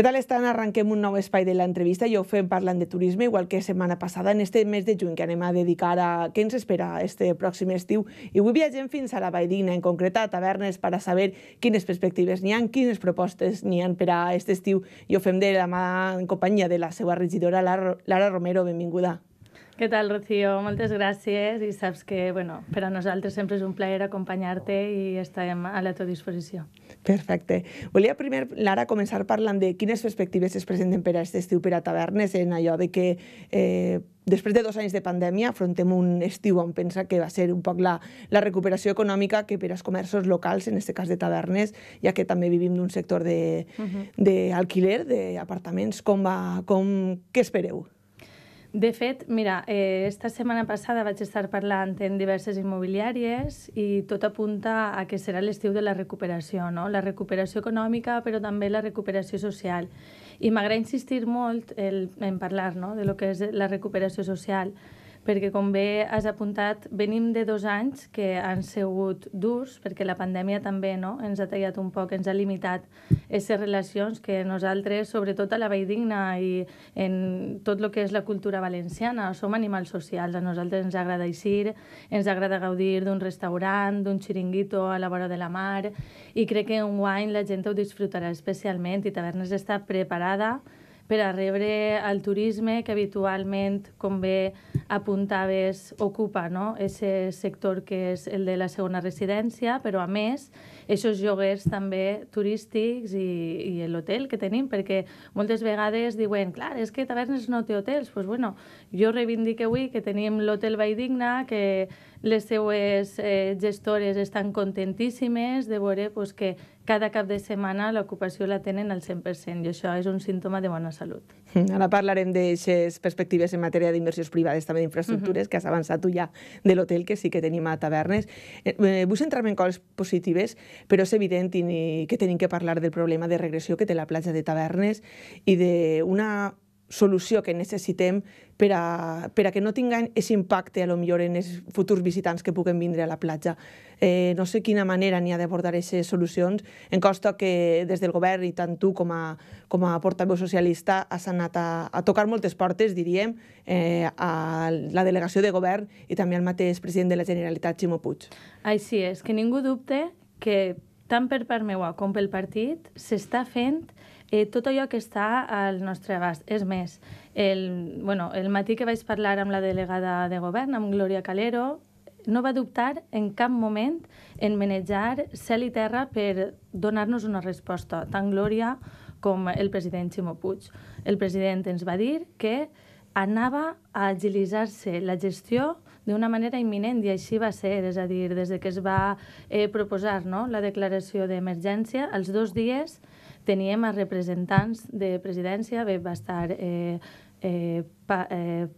Què tal estan? Arrenquem un nou espai de l'entrevista i ho fem parlant de turisme, igual que setmana passada, en este mes de juny, que anem a dedicar a què ens espera este pròxim estiu. I avui viatgem fins a la Valldigna, en concret a Tavernes, per a saber quines perspectives n'hi ha, quines propostes n'hi ha per a aquest estiu. I ho fem de la mà en companyia de la seva regidora, Lara Romero. Benvinguda. Què tal, Rocío? Moltes gràcies i saps que bueno, per a nosaltres sempre és un plaer acompanyar-te i estarem a la teva disposició. Perfecte. Volia primer, Lara, començar parlant de quines perspectives es presenten per a aquest estiu per a tavernes en allò de que eh, després de dos anys de pandèmia afrontem un estiu on pensa que va ser un poc la, la recuperació econòmica que per als comerços locals, en aquest cas de tavernes, ja que també vivim d'un sector d'alquiler, uh -huh. d'apartaments, com va, com, què espereu? De fet, mira, eh, esta setmana passada vaig estar parlant en diverses immobiliàries i tot apunta a que serà l'estiu de la recuperació, no? la recuperació econòmica però també la recuperació social. I m'agrada insistir molt el, en parlar no? de lo que és la recuperació social, perquè com bé has apuntat, venim de dos anys que han sigut durs, perquè la pandèmia també no? ens ha tallat un poc, ens ha limitat aquestes relacions que nosaltres, sobretot a la Valldigna i en tot el que és la cultura valenciana, som animals socials, a nosaltres ens agrada eixir, ens agrada gaudir d'un restaurant, d'un xiringuito a la vora de la mar, i crec que un wine la gent ho disfrutarà especialment i Tavernes està preparada per a rebre el turisme que habitualment, com bé apuntaves, ocupa no? ese sector que és el de la segona residència, però a més, aquests lloguers també turístics i, i l'hotel que tenim, perquè moltes vegades diuen, clar, és que Tavernes no té hotels. Doncs pues, bueno, jo reivindico avui que tenim l'hotel Valldigna, que les seues eh, gestores estan contentíssimes de veure pues, que cada cap de setmana l'ocupació la tenen al 100% i això és un símptoma de bona salut. Ara parlarem d'aixes perspectives en matèria d'inversions privades, també d'infraestructures, uh -huh. que has avançat tu ja de l'hotel que sí que tenim a Tavernes. Eh, eh, vull centrar-me en coses positives, però és evident que tenim que parlar del problema de regressió que té la platja de Tavernes i d'una solució que necessitem per a, per a que no tinguen aquest impacte a lo millor en els futurs visitants que puguen vindre a la platja. Eh, no sé quina manera n'hi ha d'abordar aquestes solucions. Em costa que des del govern i tant tu com a, com a portaveu socialista has anat a, a tocar moltes portes, diríem, eh, a la delegació de govern i també al mateix president de la Generalitat, Ximo Puig. Així és, que ningú dubte que tant per part meua com pel partit s'està fent eh, tot allò que està al nostre abast. És més, el, bueno, el matí que vaig parlar amb la delegada de govern, amb Glòria Calero, no va dubtar en cap moment en manejar cel i terra per donar-nos una resposta, tant Glòria com el president Ximo Puig. El president ens va dir que anava a agilitzar-se la gestió d'una manera imminent i així va ser, és a dir, des de que es va eh, proposar no, la declaració d'emergència, els dos dies teníem a representants de presidència, bé, va estar, eh, eh, pa, eh,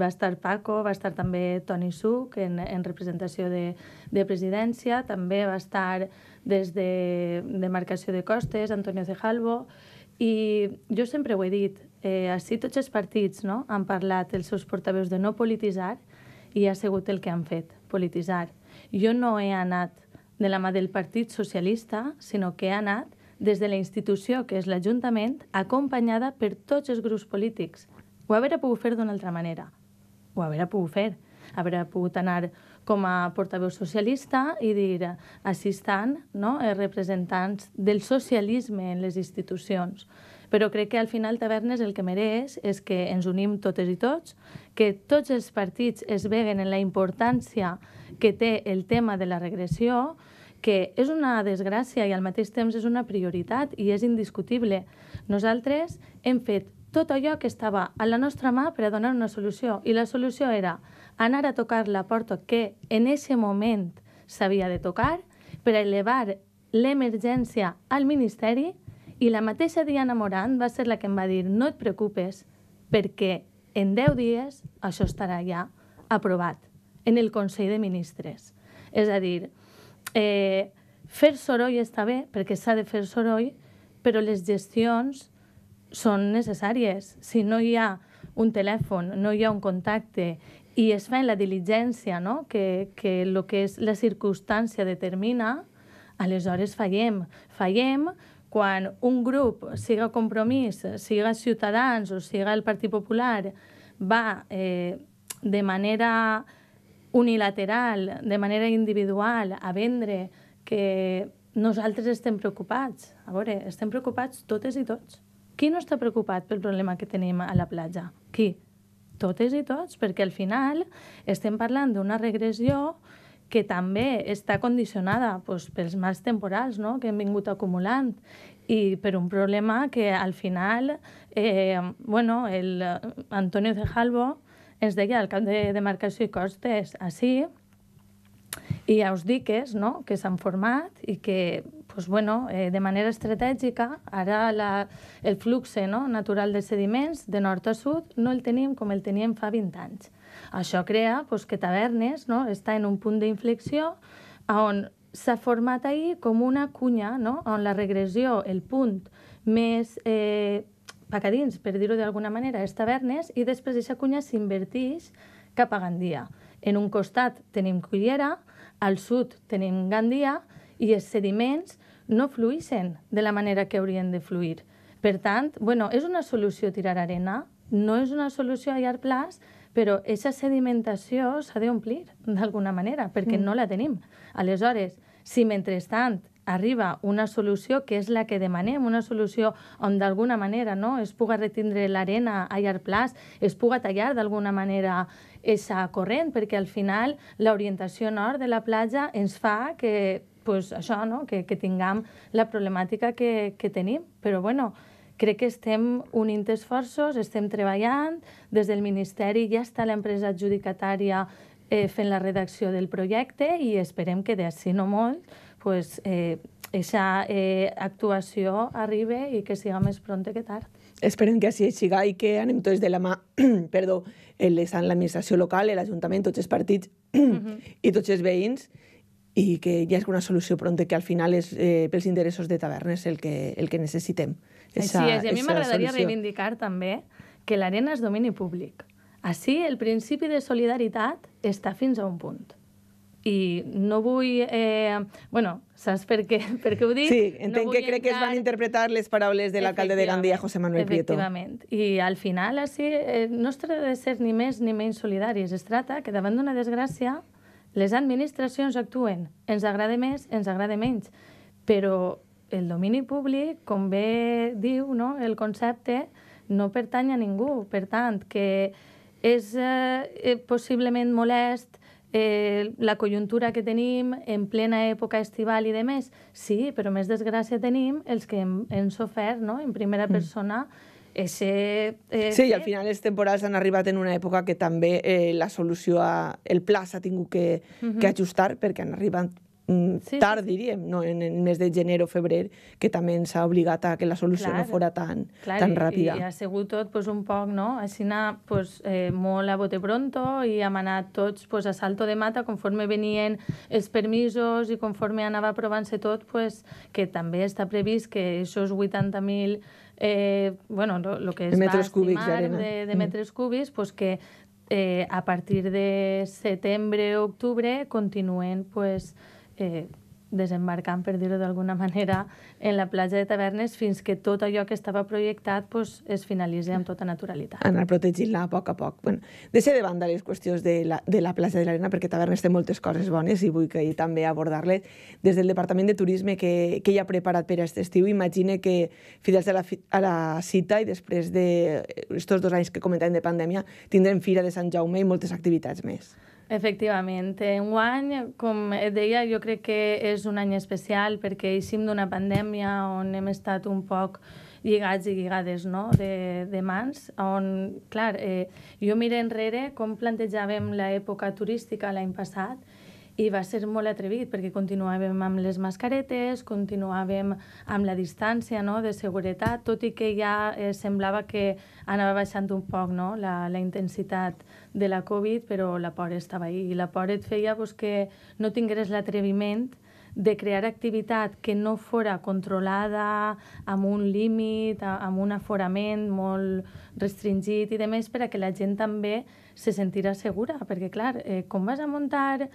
va estar Paco, va estar també Toni Suc en, en representació de, de presidència, també va estar des de demarcació de costes, Antonio Cejalvo, i jo sempre ho he dit, eh, així tots els partits no, han parlat, els seus portaveus, de no polititzar, i ha sigut el que han fet, polititzar. Jo no he anat de la mà del Partit Socialista, sinó que he anat des de la institució, que és l'Ajuntament, acompanyada per tots els grups polítics. Ho hauria pogut fer d'una altra manera. Ho hauria pogut fer. Hauria pogut anar com a portaveu socialista i dir estan no, els representants del socialisme en les institucions. Però crec que al final Tavernes el que mereix és que ens unim totes i tots, que tots els partits es veguen en la importància que té el tema de la regressió, que és una desgràcia i al mateix temps és una prioritat i és indiscutible. Nosaltres hem fet tot allò que estava a la nostra mà per a donar una solució i la solució era anar a tocar la porta que en aquest moment s'havia de tocar per elevar l'emergència al Ministeri i la mateixa Diana Morant va ser la que em va dir no et preocupes perquè en 10 dies això estarà ja aprovat en el Consell de Ministres. És a dir, Eh, fer soroll està bé, perquè s'ha de fer soroll, però les gestions són necessàries. Si no hi ha un telèfon, no hi ha un contacte i es fa en la diligència no? que, que el que és la circumstància determina, aleshores fallem. Fallem quan un grup, siga Compromís, siga Ciutadans o siga el Partit Popular, va eh, de manera unilateral, de manera individual, a vendre que nosaltres estem preocupats. A veure, estem preocupats totes i tots. Qui no està preocupat pel problema que tenim a la platja? Qui? Totes i tots, perquè al final estem parlant d'una regressió que també està condicionada pues, pels mals temporals no? que hem vingut acumulant i per un problema que al final, eh, bueno, el Antonio Cejalvo ens deia el cap de demarcació i costes així, i us diques no? que s'han format i que pues, bueno, eh, de manera estratègica ara la, el flux no? natural de sediments de nord a sud no el tenim com el teníem fa 20 anys. Això crea pues, que Tavernes no? està en un punt d'inflexió on s'ha format ahir com una cunya no? on la regressió, el punt més eh, pacadins, per dir-ho d'alguna manera, és Tavernes i després aquesta cunya s'inverteix cap a Gandia. En un costat tenim Cullera, al sud tenim Gandia i els sediments no fluïssin de la manera que haurien de fluir. Per tant, bueno, és una solució tirar arena, no és una solució a llarg plaç, però aquesta sedimentació s'ha d'omplir d'alguna manera, perquè mm. no la tenim. Aleshores, si mentrestant arriba una solució que és la que demanem, una solució on d'alguna manera no, es puga retindre l'arena a llarg plaç, es puga tallar d'alguna manera aquesta corrent, perquè al final l'orientació nord de la platja ens fa que, pues, això, no? que, que tinguem la problemàtica que, que tenim. Però bueno, crec que estem unint esforços, estem treballant, des del Ministeri ja està l'empresa adjudicatària eh, fent la redacció del projecte i esperem que d'ací no molt pues, eh, esa eh, actuació arribi i que siga més pronta que tard. Esperem que així siga i que anem tots de la mà, perdó, l'administració local, l'Ajuntament, tots els partits uh -huh. i tots els veïns i que hi hagi una solució pronta que al final és eh, pels interessos de tavernes el que, el que necessitem. Esa, Així és, i a mi m'agradaria reivindicar també que l'arena és domini públic. Així el principi de solidaritat està fins a un punt i no vull... Eh, bueno, saps per què, per què ho dic? Sí, entenc no que crec entrar... que es van interpretar les paraules de l'alcalde de Gandia, José Manuel Prieto. Efectivament. I al final, així, eh, no es tracta de ser ni més ni menys solidaris. Es tracta que davant d'una desgràcia les administracions actuen. Ens agrada més, ens agrada menys. Però el domini públic, com bé diu no, el concepte, no pertany a ningú. Per tant, que és eh, eh possiblement molest eh, la conjuntura que tenim en plena època estival i de més, sí, però més desgràcia tenim els que hem, hem sofert no? en primera mm. persona mm. Ese, eh, sí, i al final els temporals han arribat en una època que també eh, la solució, a, el pla s'ha tingut que, uh -huh. que ajustar perquè han arribat sí, tard, sí, sí. diríem, no? en el mes de gener o febrer, que també ens ha obligat a que la solució clar, no fora tan, clar, tan ràpida. I, i ha sigut tot pues, un poc, no? Així pues, eh, molt a bote pronto i hem anat tots pues, a salto de mata conforme venien els permisos i conforme anava aprovant-se tot, pues, que també està previst que aquests 80.000 eh, bueno, lo, lo que es metres va estimar de, de mm. metres cúbics, pues que eh, a partir de setembre o octubre continuen pues, eh, desembarcant, per dir-ho d'alguna manera, en la platja de Tavernes fins que tot allò que estava projectat pues, es finalitzi amb tota naturalitat. Anar protegint-la a poc a poc. Bueno, deixa de banda les qüestions de la, de la platja de l'Arena perquè Tavernes té moltes coses bones i vull que també abordar-les. Des del Departament de Turisme que, que ja ha preparat per aquest estiu, imagine que fidels a la, a la cita i després de dos anys que comentem de pandèmia tindrem Fira de Sant Jaume i moltes activitats més. Efectivament. Enguany, com et deia, jo crec que és un any especial perquè eixim d'una pandèmia on hem estat un poc lligats i lligades no? de, de mans, on, clar, eh, jo miro enrere com plantejàvem l'època turística l'any passat i va ser molt atrevit perquè continuàvem amb les mascaretes, continuàvem amb la distància no, de seguretat, tot i que ja eh, semblava que anava baixant un poc no, la, la intensitat de la Covid, però la por estava ahí. I la por et feia pues, que no tingués l'atreviment de crear activitat que no fora controlada amb un límit, amb un aforament molt restringit i de més per a que la gent també se sentirà segura, perquè clar, eh, com vas a muntar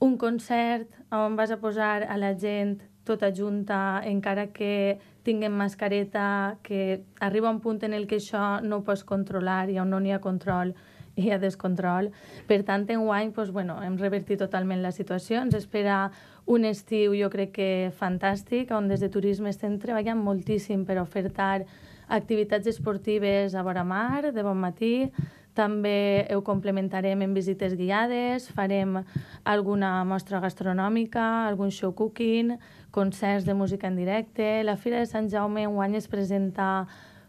un concert on vas a posar a la gent tota junta, encara que tinguem mascareta, que arriba un punt en el que això no ho pots controlar i on no n'hi ha control hi ha descontrol. Per tant, en guany doncs, bueno, hem revertit totalment la situació. Ens espera un estiu, jo crec que fantàstic, on des de turisme estem treballant moltíssim per ofertar activitats esportives a vora mar, de bon matí, també ho complementarem en visites guiades, farem alguna mostra gastronòmica, algun show cooking, concerts de música en directe. La Fira de Sant Jaume enguany es presenta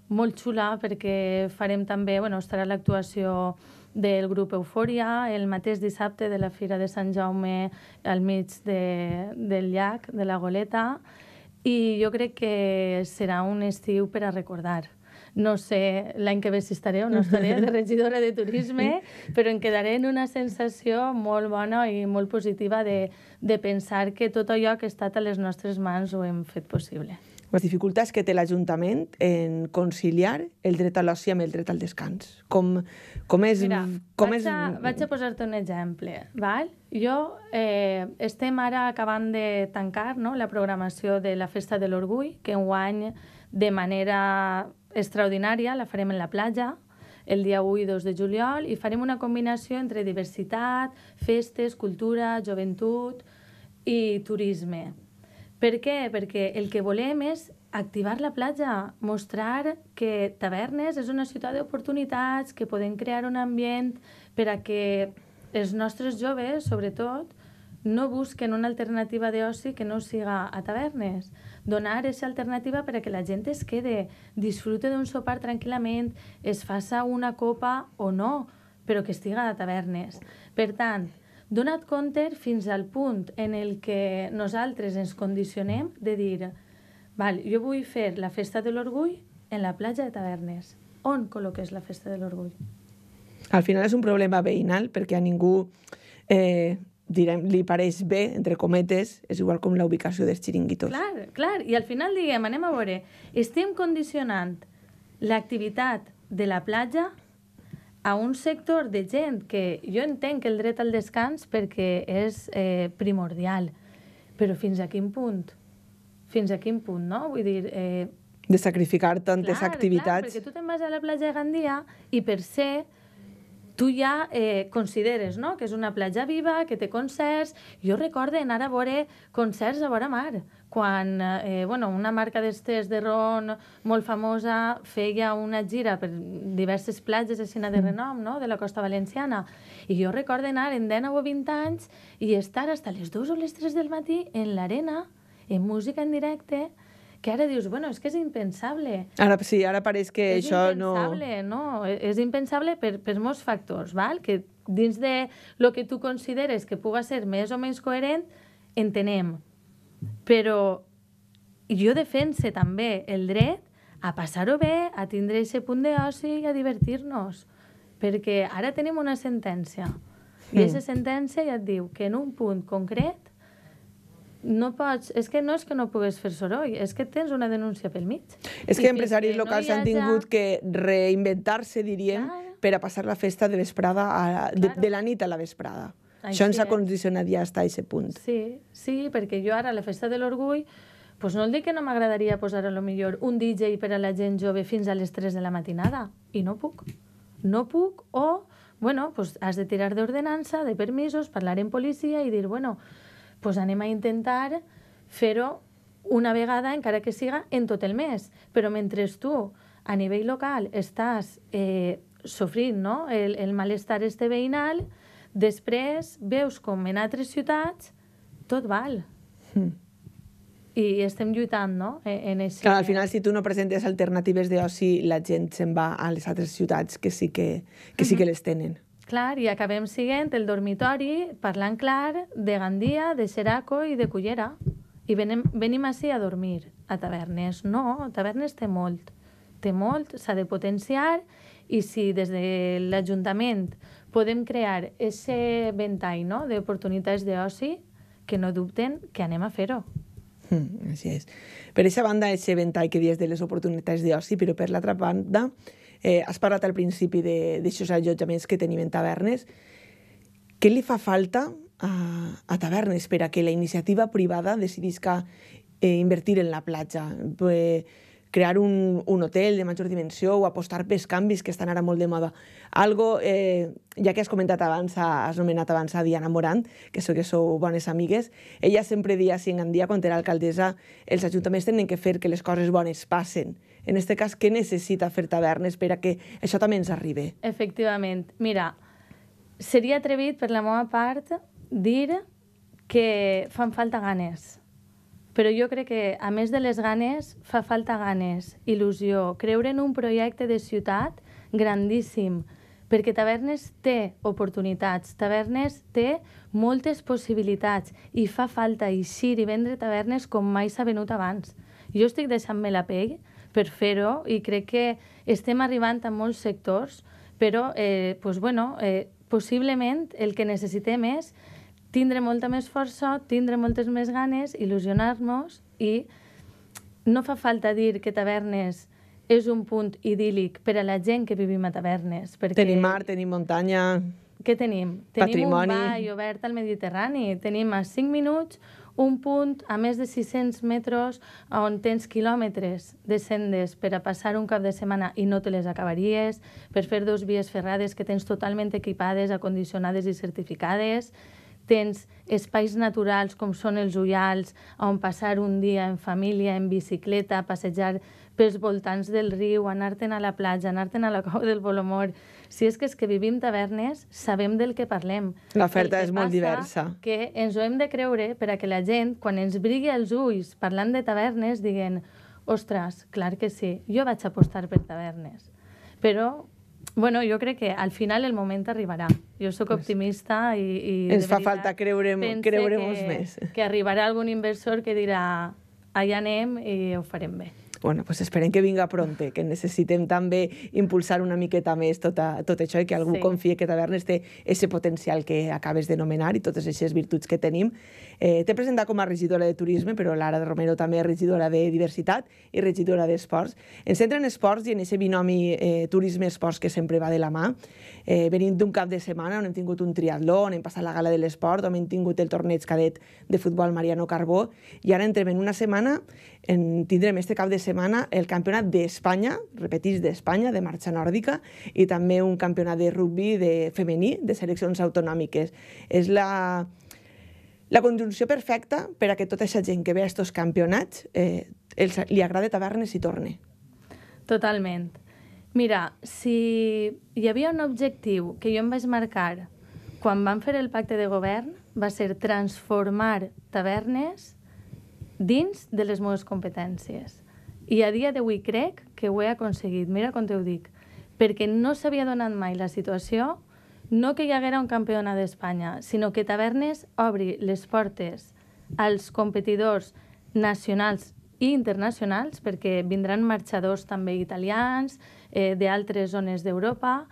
molt xula perquè farem també, bueno, estarà l'actuació del grup Eufòria el mateix dissabte de la Fira de Sant Jaume al mig de, del llac, de la Goleta, i jo crec que serà un estiu per a recordar. No sé l'any que ve si estaré o no estaré de regidora de turisme, però em quedaré en una sensació molt bona i molt positiva de, de pensar que tot allò que ha estat a les nostres mans ho hem fet possible les dificultats que té l'Ajuntament en conciliar el dret a l'oci amb el dret al descans. Com, com és... Mira, com vaig, és... a, vaig a posar-te un exemple. Val? Jo eh, estem ara acabant de tancar no, la programació de la Festa de l'Orgull, que enguany de manera extraordinària la farem en la platja, el dia 1 i 2 de juliol, i farem una combinació entre diversitat, festes, cultura, joventut i turisme per què? Perquè el que volem és activar la platja, mostrar que Tavernes és una ciutat d'oportunitats, que podem crear un ambient per a que els nostres joves, sobretot, no busquen una alternativa d'oci que no siga a tavernes. Donar aquesta alternativa per a que la gent es quede, disfrute d'un sopar tranquil·lament, es faça una copa o no, però que estiga a tavernes. Per tant, donat compte fins al punt en el que nosaltres ens condicionem de dir val, jo vull fer la festa de l'orgull en la platja de Tavernes. On col·loques la festa de l'orgull? Al final és un problema veïnal perquè a ningú eh, direm, li pareix bé, entre cometes, és igual com la ubicació dels xiringuitos. Clar, clar, i al final diguem, anem a veure, estem condicionant l'activitat de la platja a un sector de gent que jo entenc el dret al descans perquè és eh, primordial, però fins a quin punt? Fins a quin punt, no? Vull dir... Eh, de sacrificar tantes clar, activitats. Clar, perquè tu te'n vas a la platja de Gandia i per ser tu ja eh, consideres no? que és una platja viva, que té concerts. Jo recordo anar a veure concerts a vora mar, quan eh, bueno, una marca d'estes de ron molt famosa feia una gira per diverses platges així de mm. renom no? de la costa valenciana. I jo recordo anar en 19 o 20 anys i estar fins a les 2 o les 3 del matí en l'arena, en música en directe, que ara dius, bueno, és que és impensable. Ara sí, ara pareix que és això no... És impensable, no? E-, és impensable per, per molts factors, val? que dins de lo que tu consideres que puga ser més o menys coherent, entenem. Però jo defense també el dret a passar-ho bé, a tindre aquest punt d'oci i a divertir-nos. Perquè ara tenim una sentència. I aquesta hmm. sentència ja et diu que en un punt concret no pots... És que no és que no pugues fer soroll, és que tens una denúncia pel mig. És que empresaris que locals no han tingut ja... que reinventar-se, diríem, claro. per a passar la festa de vesprada, a, de, de la nit a la vesprada. Així Això ens ha condicionat ja fins a aquest punt. Sí, sí, perquè jo ara a la festa de l'orgull pues no el dic que no m'agradaria posar a lo millor un DJ per a la gent jove fins a les 3 de la matinada, i no puc. No puc, o, bueno, pues has de tirar d'ordenança, de permisos, parlar en policia i dir, bueno, pues anem a intentar fer-ho una vegada, encara que siga en tot el mes. Però mentre tu, a nivell local, estàs eh, sofrint no? el, el malestar este veïnal, després veus com en altres ciutats tot val. Mm. I estem lluitant, no?, e, en això. Clar, al final, si tu no presentes alternatives d'oci, la gent se'n va a les altres ciutats que sí que, que, sí que les tenen. Clar, i acabem siguent el dormitori, parlant clar, de Gandia, de Xeraco i de Cullera. I venim, venim així a dormir, a tavernes. No, tavernes té molt. Té molt, s'ha de potenciar i si des de l'Ajuntament podem crear aquest ventall no? d'oportunitats d'oci, que no dubten que anem a fer-ho. Mm, així és. Per aquesta banda, aquest ventall que dius de les oportunitats d'oci, però per l'altra banda, Eh, has parlat al principi d'aixòs allotjaments que tenim en tavernes. Què li fa falta a, a tavernes per a que la iniciativa privada decidisca eh, invertir en la platja. Eh, crear un, un hotel de major dimensió o apostar pels canvis que estan ara molt de moda. Algo, eh, ja que has comentat abans, has nomenat abans a Diana Morant, que sé que sou bones amigues, ella sempre dia sí en dia, quan era alcaldessa, els ajuntaments tenen que fer que les coses bones passen. En aquest cas, què necessita fer tavernes per a que això també ens arribi? Efectivament. Mira, seria atrevit per la meva part dir que fan falta ganes però jo crec que, a més de les ganes, fa falta ganes, il·lusió, creure en un projecte de ciutat grandíssim, perquè Tavernes té oportunitats, Tavernes té moltes possibilitats i fa falta eixir i vendre tavernes com mai s'ha venut abans. Jo estic deixant-me la pell per fer-ho i crec que estem arribant a molts sectors, però eh, pues bueno, eh, possiblement el que necessitem és tindre molta més força, tindre moltes més ganes, il·lusionar-nos i no fa falta dir que Tavernes és un punt idíl·lic per a la gent que vivim a Tavernes. Perquè... Tenim mar, tenim muntanya... Què tenim? Patrimoni. Tenim un ball obert al Mediterrani. Tenim a 5 minuts un punt a més de 600 metres on tens quilòmetres de sendes per a passar un cap de setmana i no te les acabaries, per fer dos vies ferrades que tens totalment equipades, acondicionades i certificades, tens espais naturals com són els ullals, on passar un dia en família, en bicicleta, passejar pels voltants del riu, anar-te'n a la platja, anar-te'n a la cova del Bolomor. Si és que és que vivim tavernes, sabem del que parlem. L'oferta és molt diversa. que ens ho hem de creure per a que la gent, quan ens brigui els ulls parlant de tavernes, diguen ostres, clar que sí, jo vaig apostar per tavernes. Però Bueno, jo crec que al final el moment arribarà. Jo sóc optimista i, i Ens fa falta creure, creure que, més. Que arribarà algun inversor que dirà allà anem i ho farem bé bueno, pues esperem que vinga pronte, que necessitem també impulsar una miqueta més tot, a, tot això i que algú sí. confie que Tavernes té aquest potencial que acabes de nomenar i totes aquestes virtuts que tenim. Eh, T'he presentat com a regidora de turisme, però Lara Romero també és regidora de diversitat i regidora d'esports. Ens centra en esports i en aquest binomi eh, turisme-esports que sempre va de la mà. Eh, venim d'un cap de setmana on hem tingut un triatló, on hem passat la gala de l'esport, on hem tingut el torneig cadet de futbol Mariano Carbó, i ara entrem en una setmana, en, tindrem este cap de setmana el campionat d'Espanya, repetís d'Espanya, de marxa nòrdica, i també un campionat de rugby de femení, de seleccions autonòmiques. És la, la conjunció perfecta per a que tota aquesta gent que ve a aquests campionats eh, els, li agrada tavernes i torne. Totalment. Mira, si hi havia un objectiu que jo em vaig marcar quan vam fer el pacte de govern, va ser transformar tavernes dins de les meves competències. I a dia d'avui crec que ho he aconseguit. Mira com t'ho dic. Perquè no s'havia donat mai la situació, no que hi haguera un campionat d'Espanya, sinó que Tavernes obri les portes als competidors nacionals i internacionals, perquè vindran marxadors també italians, eh, d'altres zones d'Europa,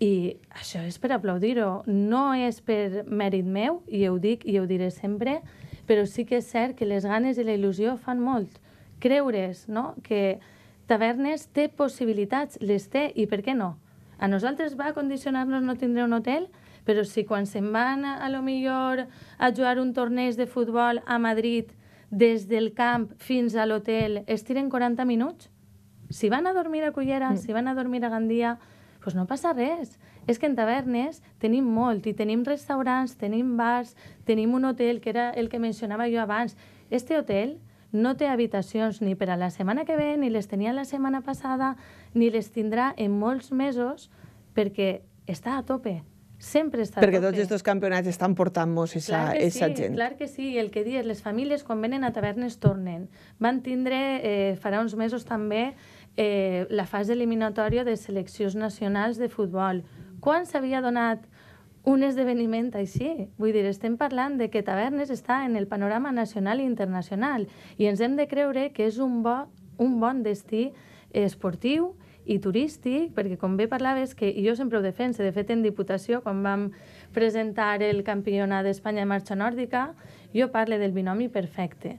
i això és per aplaudir-ho. No és per mèrit meu, i ho dic i ho diré sempre, però sí que és cert que les ganes i la il·lusió fan molt creure's no? que Tavernes té possibilitats, les té, i per què no? A nosaltres va condicionar-nos no tindre un hotel, però si quan se'n van a, a lo millor a jugar un torneig de futbol a Madrid des del camp fins a l'hotel es tiren 40 minuts, si van a dormir a Cullera, mm. si van a dormir a Gandia, pues no passa res. És que en tavernes tenim molt, i tenim restaurants, tenim bars, tenim un hotel, que era el que mencionava jo abans. Este hotel no té habitacions ni per a la setmana que ve, ni les tenia la setmana passada, ni les tindrà en molts mesos, perquè està a tope. Sempre està perquè a tope. tots aquests campionats estan portant molts esa, esa sí, gent. Clar que sí, el que dius, les famílies quan venen a tavernes tornen. Van tindre, eh, farà uns mesos també, eh, la fase eliminatòria de seleccions nacionals de futbol. Quan s'havia donat un esdeveniment així. Vull dir, estem parlant de que Tavernes està en el panorama nacional i internacional i ens hem de creure que és un, bo, un bon destí esportiu i turístic, perquè com bé parlaves, que jo sempre ho defense, de fet en Diputació, quan vam presentar el campionat d'Espanya de marxa nòrdica, jo parle del binomi perfecte.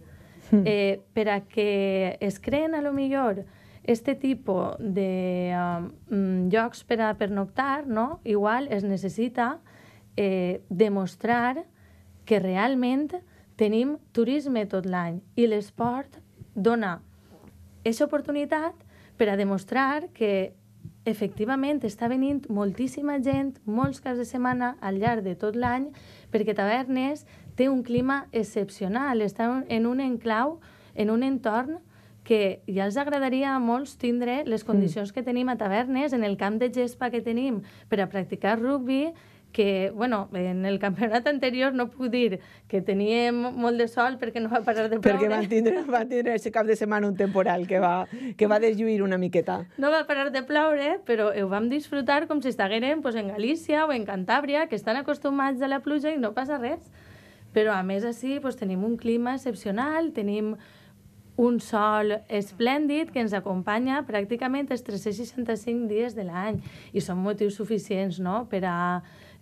Mm. Eh, per a que es creen a lo millor este tipus de um, llocs per a pernoctar, no? igual es necessita eh, demostrar que realment tenim turisme tot l'any i l'esport dona aquesta oportunitat per a demostrar que efectivament està venint moltíssima gent, molts caps de setmana al llarg de tot l'any, perquè Tavernes té un clima excepcional, està en un enclau, en un entorn que ja els agradaria a molts tindre les mm. condicions que tenim a Tavernes, en el camp de gespa que tenim per a practicar rugby, que, bueno, en el campionat anterior no puc dir que teníem molt de sol perquè no va parar de ploure. Perquè van tindre, van tindre aquest cap de setmana un temporal que va, que va deslluir una miqueta. No va parar de ploure, però ho vam disfrutar com si estiguérem pues, en Galícia o en Cantàbria, que estan acostumats a la pluja i no passa res. Però a més així pues, tenim un clima excepcional, tenim un sol esplèndid que ens acompanya pràcticament els 365 dies de l'any i són motius suficients no? per a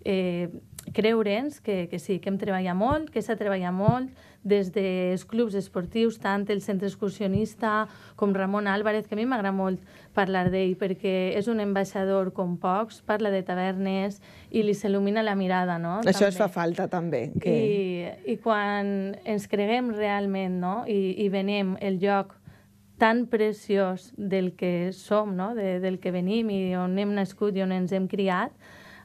eh, creure'ns que, que sí, que hem treballat molt, que s'ha treballat molt des dels clubs esportius, tant el centre excursionista com Ramon Álvarez, que a mi m'agrada molt parlar d'ell perquè és un ambaixador com pocs, parla de tavernes i li s'il·lumina la mirada, no? Això també. es fa falta també. Que... I, I quan ens creguem realment no? I, i venem el lloc tan preciós del que som, no? de, del que venim i on hem nascut i on ens hem criat,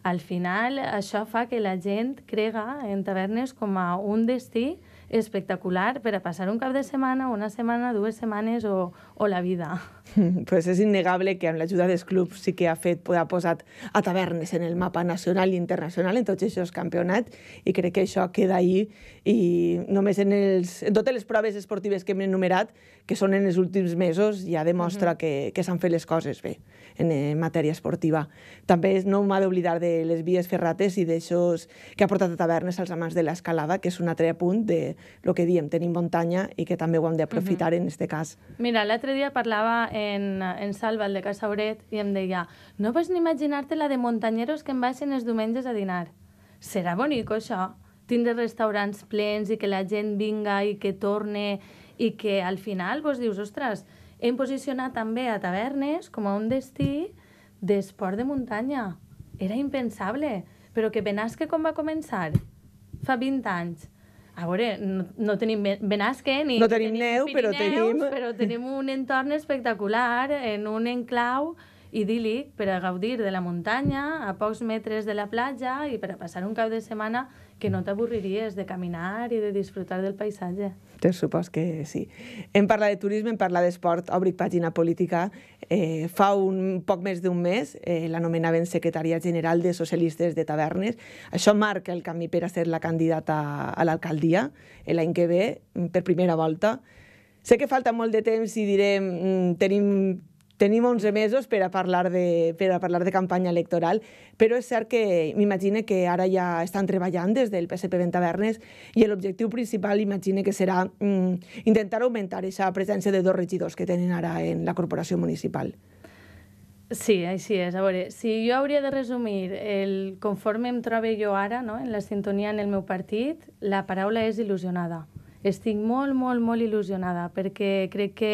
al final això fa que la gent crega en tavernes com a un destí espectacular per a passar un cap de setmana, una setmana, dues setmanes o, o la vida. pues és innegable que amb l'ajuda dels clubs sí que ha fet, ha posat a tavernes en el mapa nacional i internacional en tots aquests campionats i crec que això queda ahí i només en, els, en totes les proves esportives que hem enumerat, que són en els últims mesos, ja demostra uh -huh. que, que s'han fet les coses bé en, en matèria esportiva. També no m'ha d'oblidar de les vies ferrates i d'això que ha portat a tavernes als amants de l'escalada, que és un altre punt de lo que diem, tenim muntanya i que també ho hem d'aprofitar uh -huh. en aquest cas. Mira, l'altre dia parlava en, en Salva, el de Casauret, i em deia no pots ni imaginar-te la de muntanyeros que em baixen els diumenges a dinar. Serà bonic això? Tindre restaurants plens i que la gent vinga i que torne i que al final vos dius, ostres, hem posicionat també a tavernes com a un destí d'esport de muntanya. Era impensable. Però que Benasque com va començar? Fa 20 anys a veure, no, no tenim Benasque ni... No tenim, tenim neu, però tenim... Però tenim un entorn espectacular, en un enclau idíl·lic per a gaudir de la muntanya, a pocs metres de la platja i per a passar un cap de setmana que no t'avorriries de caminar i de disfrutar del paisatge. Te supos que sí. Hem parlat de turisme, hem parlat d'esport, obric pàgina política. Eh, fa un poc més d'un mes eh, l'anomenaven secretària general de socialistes de tavernes. Això marca el camí per a ser la candidata a l'alcaldia l'any que ve, per primera volta. Sé que falta molt de temps i direm mm, tenim tenim 11 mesos per a parlar de, per a parlar de campanya electoral, però és cert que m'imagine que ara ja estan treballant des del PSP Ventavernes i l'objectiu principal imagine que serà mm, intentar augmentar aquesta presència de dos regidors que tenen ara en la corporació municipal. Sí, així és. A veure, si jo hauria de resumir el conforme em trobo jo ara, no, en la sintonia en el meu partit, la paraula és il·lusionada. Estic molt, molt, molt il·lusionada perquè crec que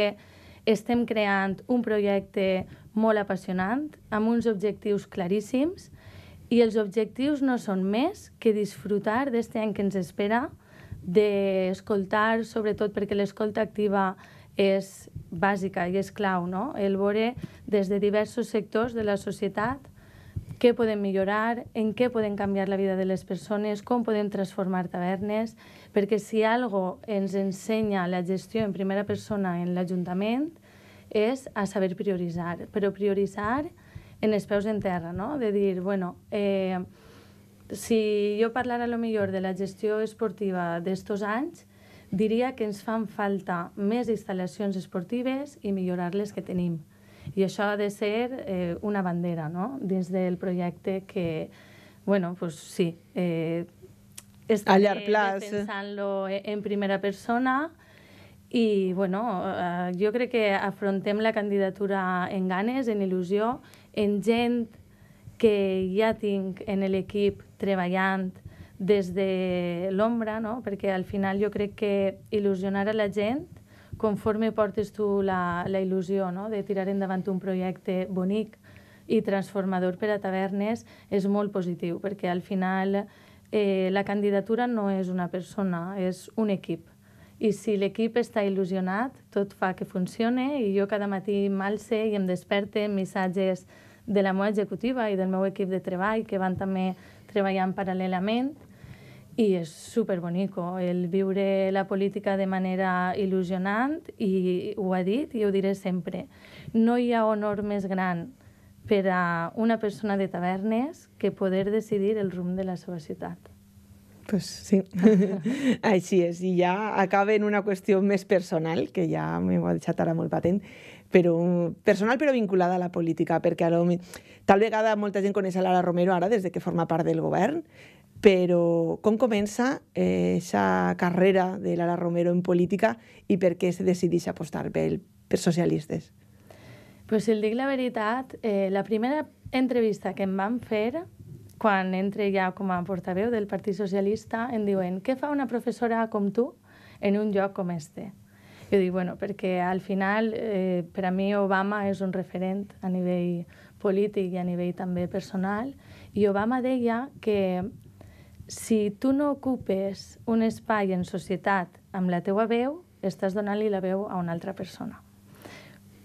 estem creant un projecte molt apassionant, amb uns objectius claríssims, i els objectius no són més que disfrutar d'aquest any que ens espera, d'escoltar, sobretot perquè l'escolta activa és bàsica i és clau, no? el veure des de diversos sectors de la societat què podem millorar, en què podem canviar la vida de les persones, com podem transformar tavernes, perquè si algo ens ensenya la gestió en primera persona en l'Ajuntament és a saber prioritzar, però prioritzar en els peus en terra, no? de dir, bueno, eh, si jo parlara lo millor de la gestió esportiva d'estos anys, diria que ens fan falta més instal·lacions esportives i millorar les que tenim. I això ha de ser eh, una bandera no? dins del projecte que, bueno, pues sí, eh, a llarg plaç. defensant-lo en primera persona i bueno, eh, jo crec que afrontem la candidatura en ganes, en il·lusió, en gent que ja tinc en l'equip treballant des de l'ombra, no? perquè al final jo crec que il·lusionar a la gent conforme portes tu la, la il·lusió no? de tirar endavant un projecte bonic i transformador per a tavernes és molt positiu, perquè al final eh, la candidatura no és una persona, és un equip. I si l'equip està il·lusionat, tot fa que funcione i jo cada matí m'alce i em desperte missatges de la meva executiva i del meu equip de treball que van també treballant paral·lelament i és super bonico el viure la política de manera il·lusionant i ho ha dit i ho diré sempre. No hi ha honor més gran per a una persona de tavernes que poder decidir el rumb de la seva ciutat. Pues sí, així és. I ja acaba en una qüestió més personal, que ja m'ho ha deixat ara molt patent, però personal però vinculada a la política, perquè a lo, tal vegada molta gent coneix a Lara Romero ara des de que forma part del govern, però com comença aquesta eh, carrera de Lara Romero en política i per què se decideix apostar per, per socialistes? Pues si el dic la veritat, eh, la primera entrevista que em van fer quan entre ja com a portaveu del Partit Socialista em diuen què fa una professora com tu en un lloc com este? Jo dic, bueno, perquè al final eh, per a mi Obama és un referent a nivell polític i a nivell també personal i Obama deia que si tu no ocupes un espai en societat amb la teua veu, estàs donant-li la veu a una altra persona.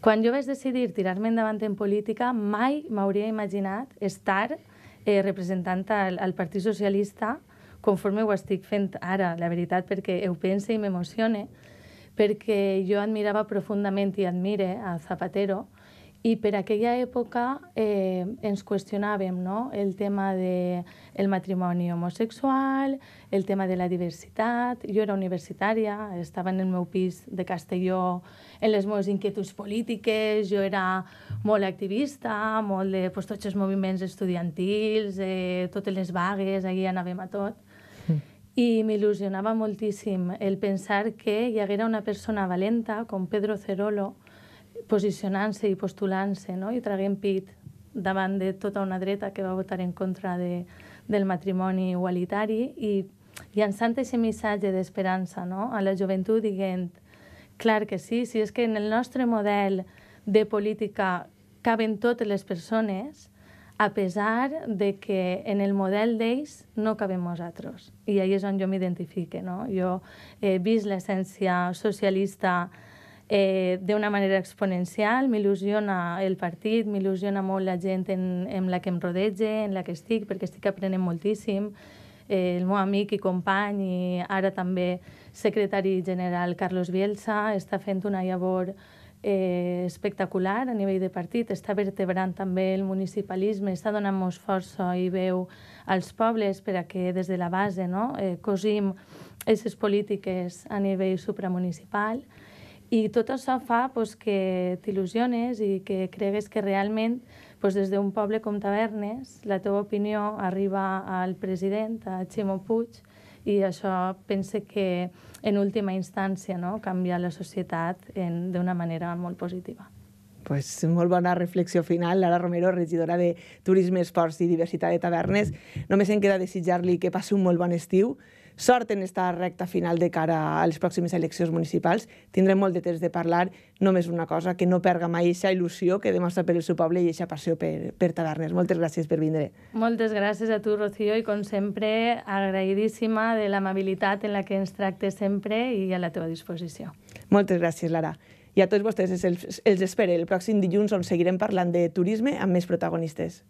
Quan jo vaig decidir tirar-me endavant en política, mai m'hauria imaginat estar eh, representant al, al Partit Socialista conforme ho estic fent ara, la veritat, perquè ho pense i m'emocione, perquè jo admirava profundament i admire a Zapatero, i per aquella època eh, ens qüestionàvem no? el tema del de matrimoni homosexual, el tema de la diversitat. Jo era universitària, estava en el meu pis de Castelló en les meves inquietuds polítiques, jo era molt activista, molt de pues, tots els moviments estudiantils, eh, totes les vagues, allà anàvem a tot. Mm. I m'il·lusionava moltíssim el pensar que hi haguera una persona valenta com Pedro Cerolo, posicionant-se i postulant-se no? i traguent pit davant de tota una dreta que va votar en contra de, del matrimoni igualitari i llançant aquest missatge d'esperança no? a la joventut dient clar que sí, si és que en el nostre model de política caben totes les persones, a pesar de que en el model d'ells no cabem nosaltres. I ahí és on jo m'identifique. No? Jo he vist l'essència socialista eh, d'una manera exponencial, m'il·lusiona el partit, m'il·lusiona molt la gent en, en la que em rodege, en la que estic, perquè estic aprenent moltíssim. Eh, el meu amic i company i ara també secretari general Carlos Bielsa està fent una llavor eh, espectacular a nivell de partit, està vertebrant també el municipalisme, està donant molt força i veu als pobles per a que des de la base no, eh, cosim aquestes polítiques a nivell supramunicipal. I tot això fa pues, que t'il·lusiones i que cregues que realment pues, des d'un poble com Tavernes la teva opinió arriba al president, a Ximo Puig, i això pense que en última instància no, canvia la societat d'una manera molt positiva. Pues molt bona reflexió final. Lara Romero, regidora de Turisme, Esports i Diversitat de Tavernes. Només em queda desitjar-li que passi un molt bon estiu, sort en esta recta final de cara a les pròximes eleccions municipals. Tindrem molt de temps de parlar. Només una cosa, que no perga mai aquesta il·lusió que demostra per el seu poble i aquesta passió per, per Tavernes. Moltes gràcies per vindre. Moltes gràcies a tu, Rocío, i com sempre, agraïdíssima de l'amabilitat en la que ens tractes sempre i a la teva disposició. Moltes gràcies, Lara. I a tots vostès els, els espero el pròxim dilluns on seguirem parlant de turisme amb més protagonistes.